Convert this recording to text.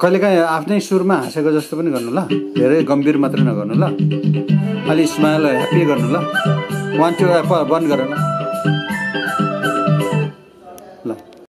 कहिलेकाहीँ आफ्नै सुरमा हाँसेको जस्तो पनि गर्नु ल। धेरै गम्भीर मात्रै नगर्नु ल। अलि स्माइल ह्याप्पी गर्नु ल। वान टू बन्द गरेर ल।